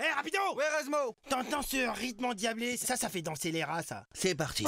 Hé, rapido Ouais, Rasmo T'entends ce rythme endiablé? Ça, ça fait danser les rats, ça. C'est parti.